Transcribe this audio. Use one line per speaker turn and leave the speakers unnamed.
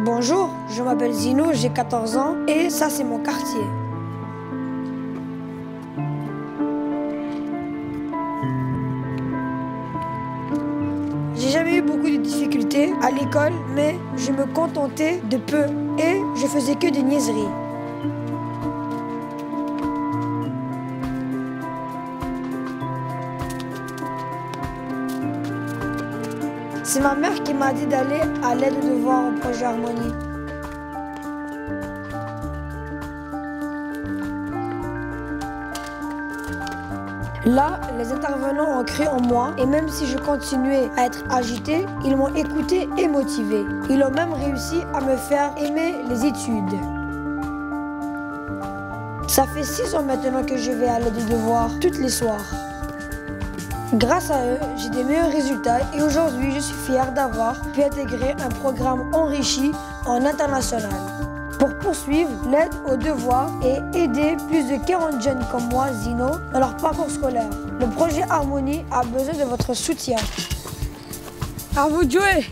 Bonjour, je m'appelle Zino, j'ai 14 ans et ça c'est mon quartier. J'ai jamais eu beaucoup de difficultés à l'école, mais je me contentais de peu et je faisais que des niaiseries. C'est ma mère qui m'a dit d'aller à l'aide de devoir au projet Harmonie. Là, les intervenants ont cru en moi et même si je continuais à être agité, ils m'ont écouté et motivé. Ils ont même réussi à me faire aimer les études. Ça fait six ans maintenant que je vais à l'aide de devoir toutes les soirs. Grâce à eux, j'ai des meilleurs résultats et aujourd'hui, je suis fier d'avoir pu intégrer un programme enrichi en international pour poursuivre l'aide aux devoirs et aider plus de 40 jeunes comme moi, Zino, dans leur parcours scolaire. Le projet Harmonie a besoin de votre soutien. À vous de jouer